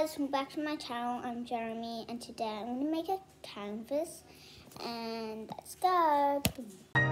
guys, welcome back to my channel. I'm Jeremy and today I'm going to make a canvas and let's go.